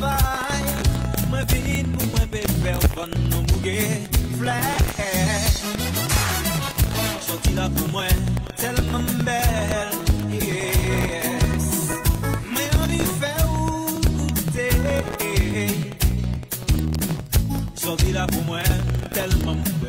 travay Mwen vin pou mwen pepe ou kon nou mouge flek Soti la pou mwen telman bel. Yes. Mwen an vi fe ou koute Soti la pou mwen telman bel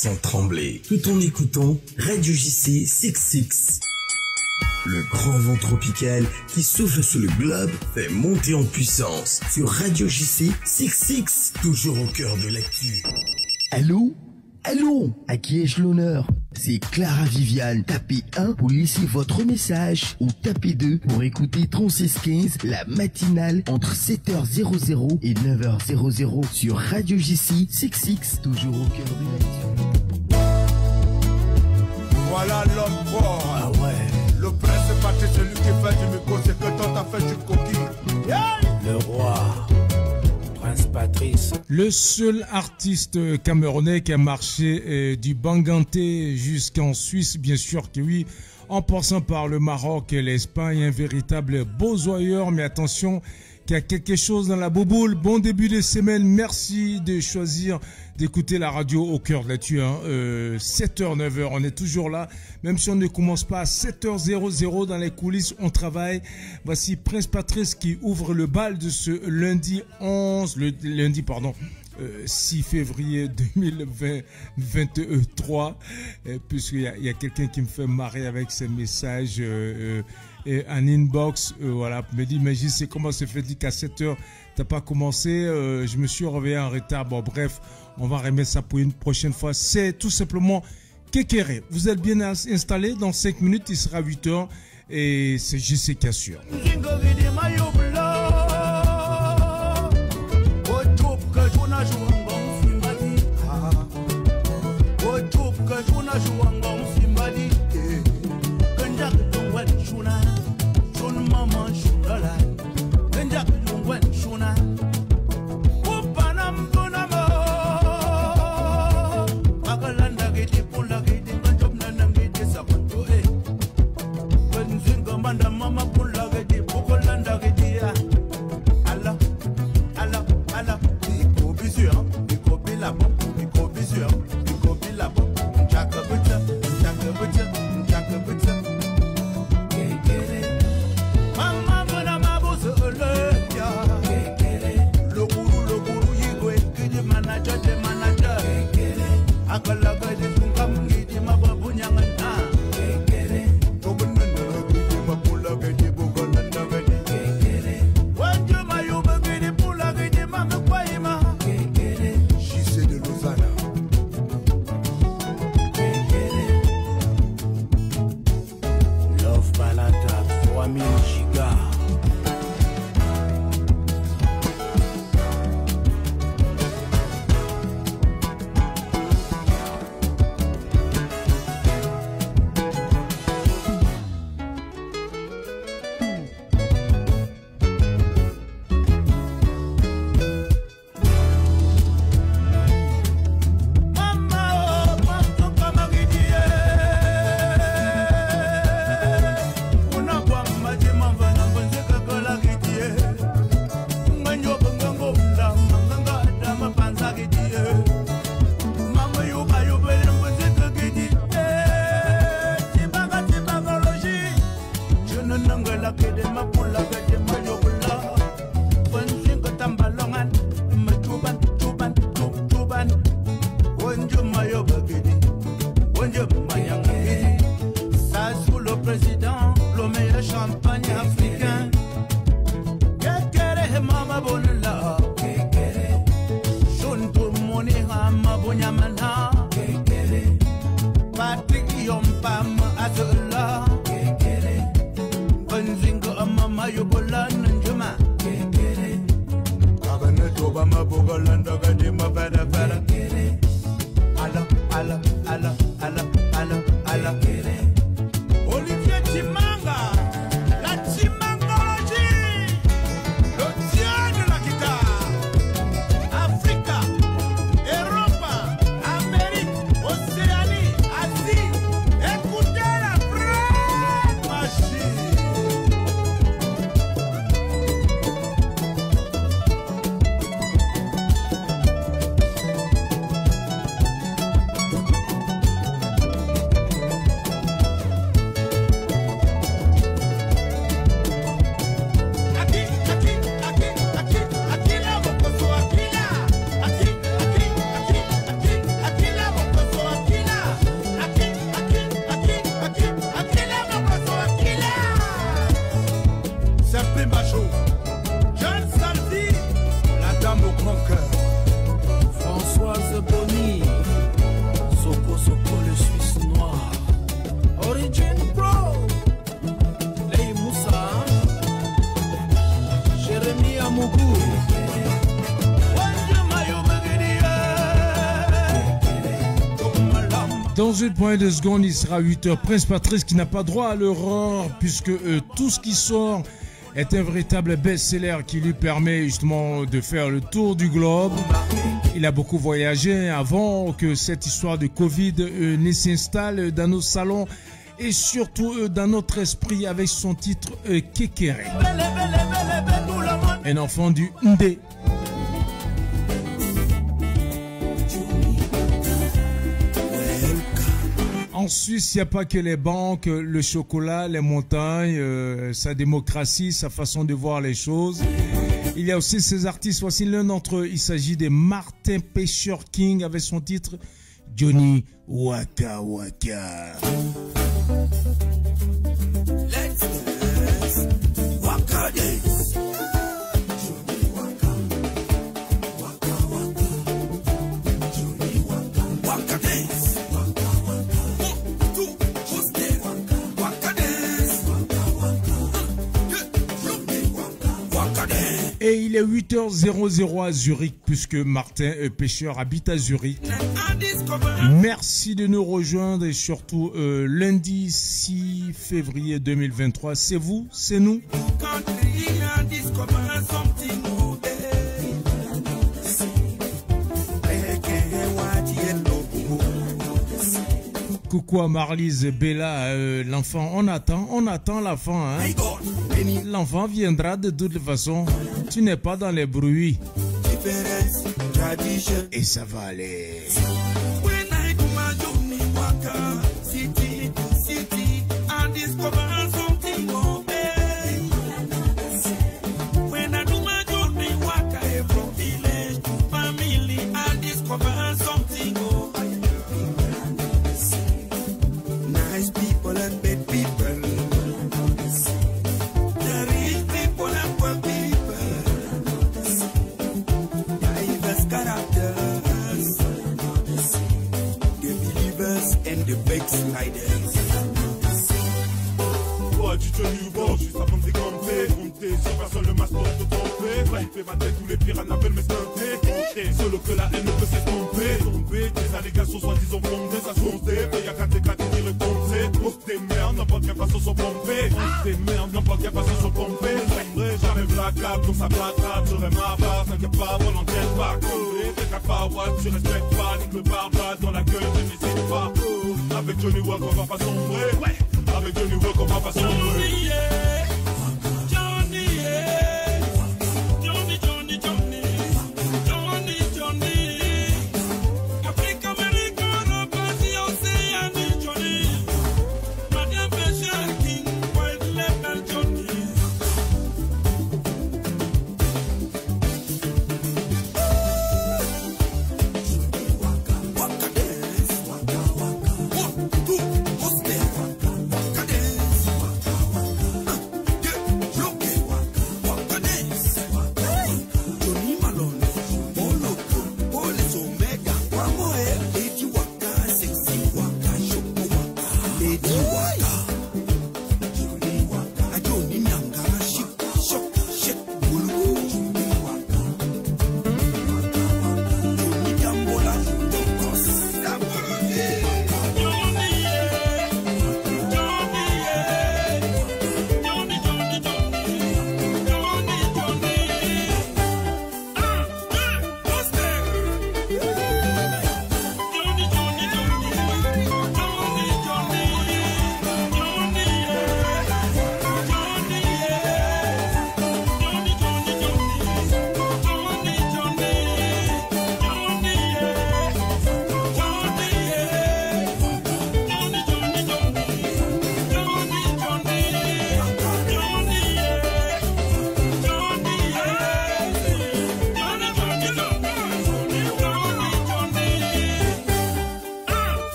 sans trembler, tout en écoutant Radio JC 66. Le grand vent tropical qui souffle sous le globe fait monter en puissance sur Radio JC 66, toujours au cœur de l'actu. Allô? Allô? À qui ai-je l'honneur? C'est Clara Viviane. Tapez 1 pour laisser votre message ou tapez 2 pour écouter 3615, la matinale entre 7h00 et 9h00 sur Radio JC 66, toujours au cœur de l'actu. Voilà l'homme fort. Ah ouais. Le prince Patrick, celui qui fait du micro, c'est que toi t'as fait du coquille. Yeah! Le roi. Le seul artiste camerounais qui a marché euh, du Banganté jusqu'en Suisse, bien sûr que oui, en passant par le Maroc et l'Espagne, un véritable beau-zoyeur, mais attention, qu'il y a quelque chose dans la bouboule. Bon début de semaine, merci de choisir d'écouter la radio au cœur de la tue. Hein. Euh, 7h, 9h, on est toujours là. Même si on ne commence pas à 7h00 dans les coulisses, on travaille. Voici Prince Patrice qui ouvre le bal de ce lundi 11, le lundi, pardon, euh, 6 février 2023, euh, puisqu'il y a, quelqu'un qui me fait marrer avec ses messages euh, et un inbox, euh, voilà, me dit, mais c'est comment se fait-il qu'à 7 heures, t'as pas commencé, euh, je me suis réveillé en retard, bon bref, on va remettre ça pour une prochaine fois, c'est tout simplement Kekere. Vous êtes bien installé, dans 5 minutes, il sera 8 heures, et c'est JC qui assure. Akanetoba mabugalanda kadima fada fada. Allah, Allah, Allah. Dans une poignée de secondes, il sera 8h. Prince Patrice qui n'a pas droit à l'erreur puisque euh, tout ce qui sort est un véritable best-seller qui lui permet justement de faire le tour du globe. Il a beaucoup voyagé avant que cette histoire de Covid euh, ne s'installe dans nos salons et surtout euh, dans notre esprit avec son titre Kekere. Un enfant du Ndé. En Suisse, il n'y a pas que les banques, le chocolat, les montagnes, euh, sa démocratie, sa façon de voir les choses. Il y a aussi ces artistes. Voici l'un d'entre eux. Il s'agit de Martin Pêcheur King avec son titre Johnny Waka Waka. Et il est 8h00 à Zurich puisque Martin euh, Pêcheur habite à Zurich. Merci de nous rejoindre et surtout euh, lundi 6 février 2023. C'est vous, c'est nous. Coucou à Marlise, Bella, euh, l'enfant. On attend, on attend fin. Hein. L'enfant viendra de toute façon. Tu n'es pas dans les bruits. Et ça va aller. Ouais, tu respectes pas. Nique le barbare dans la gueule, n'hésite pas. Oh, avec Johnny Walk, on va pas sombrer. Ouais, avec Johnny Walk, on va pas sombrer. Yeah.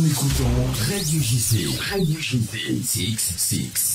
En écoutant Radio JC. Radio JC 66.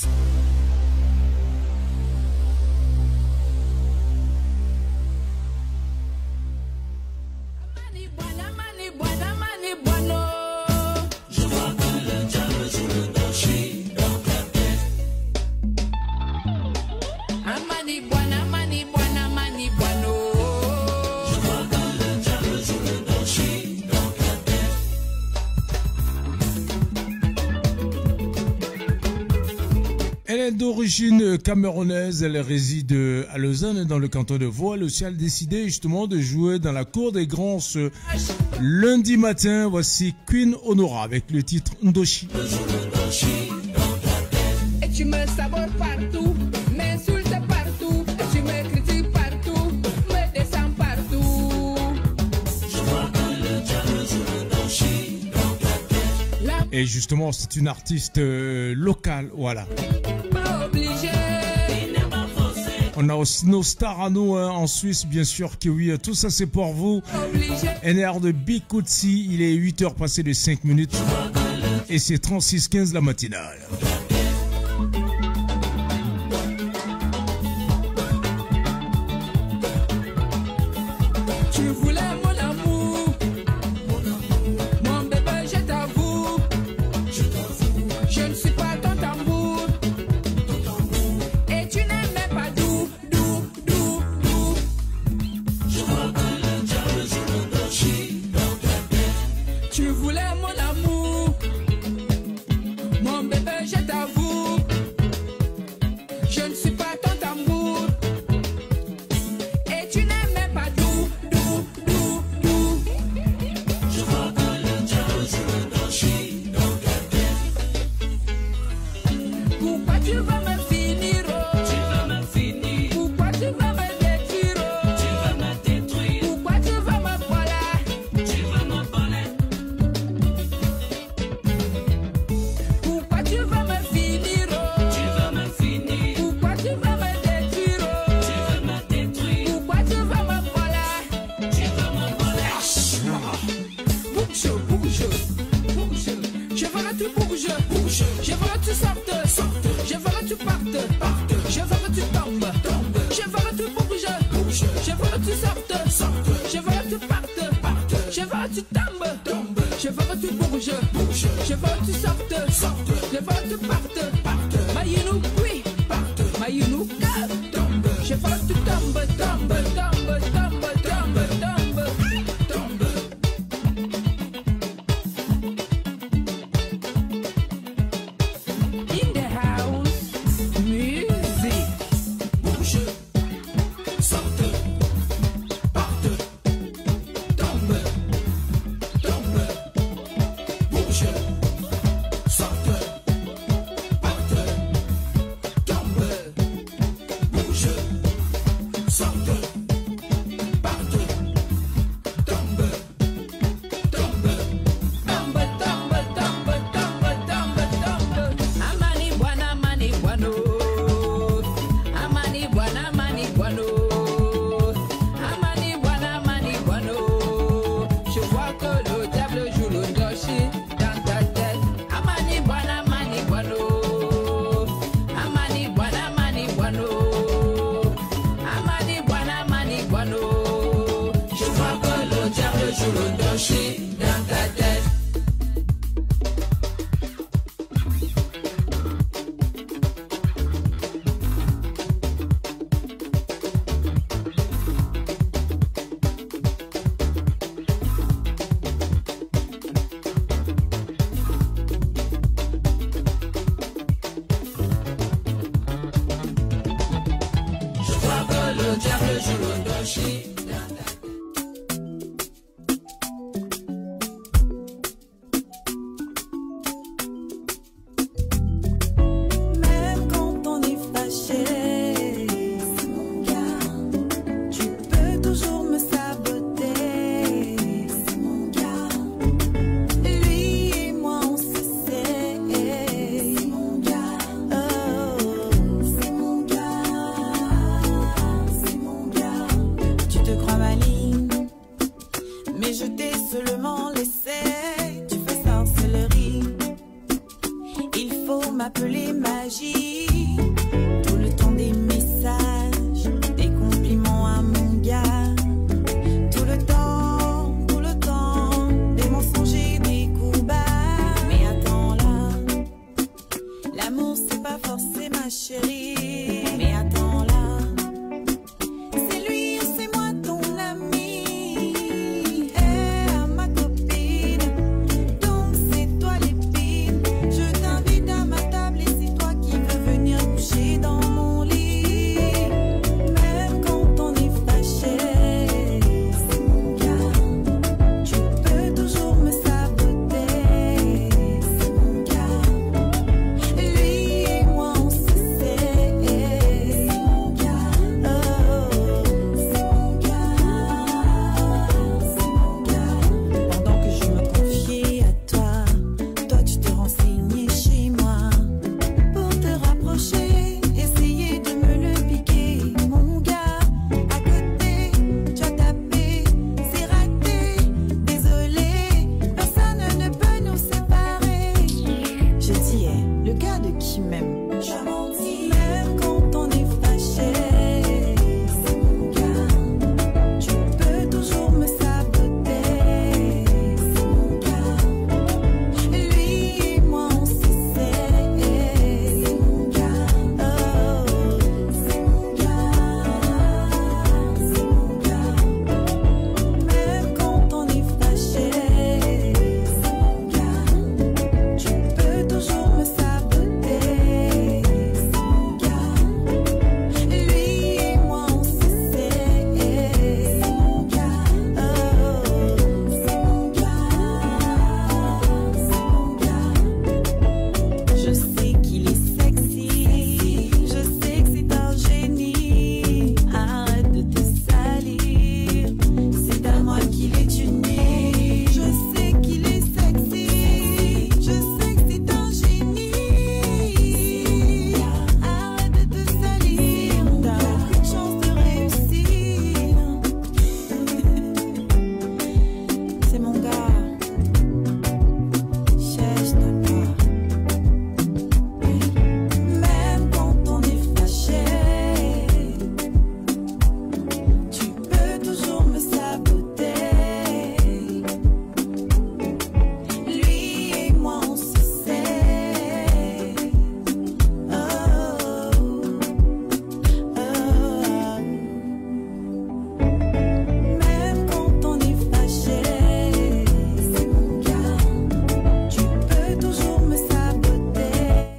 d'origine camerounaise, elle réside à Lausanne, dans le canton de Vaud. Elle aussi a décidé justement de jouer dans la cour des grands ce lundi matin. Voici Queen Honora avec le titre Ndoshi. Et justement, c'est une artiste euh, locale, voilà. On a aussi nos stars à nous hein, en Suisse, bien sûr, que oui. Euh, tout ça, c'est pour vous. NR de Bikutsi, il est 8h passé de 5 minutes. Et c'est 36-15 la matinale. Softe, levante o papo.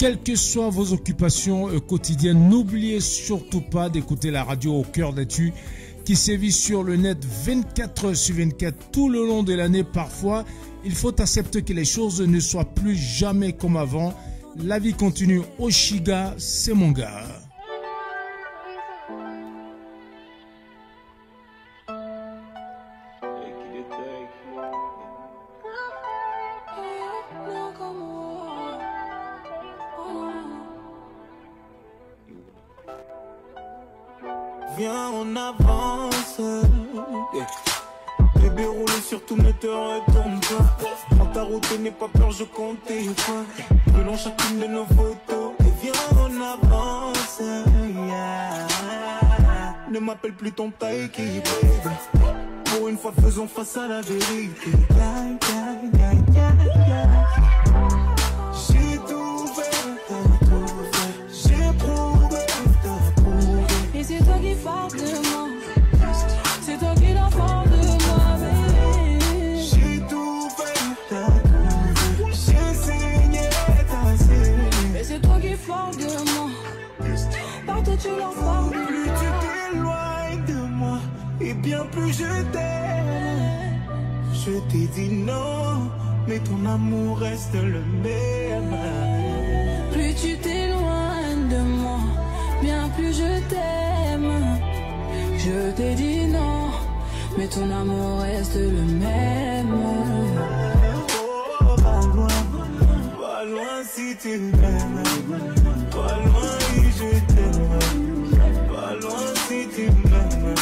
Quelles que soient vos occupations euh, quotidiennes, n'oubliez surtout pas d'écouter la radio au cœur des tu qui sévit sur le net 24 heures sur 24 tout le long de l'année. Parfois, il faut accepter que les choses ne soient plus jamais comme avant. La vie continue. Oshiga, c'est mon gars. Viens, on avance. Yeah. Bébé, roule surtout ne te retourne pas. Prends ta route n'aie pas peur, je compte tes. Prenons chacune de nos photos. Et viens, on avance. Ne m'appelle plus ton taiki, baby. Pour une fois, faisons face à la vérité. Plus tu t'éloignes de moi, et bien plus je t'aime. Je t'ai dit non, mais ton amour reste le même. Plus tu t'éloignes de moi, bien plus je t'aime. Je t'ai dit non, mais ton amour reste le même. Oh, loin, loin si tu m'aimes. Va loin et je Va loin si tu m'aimes.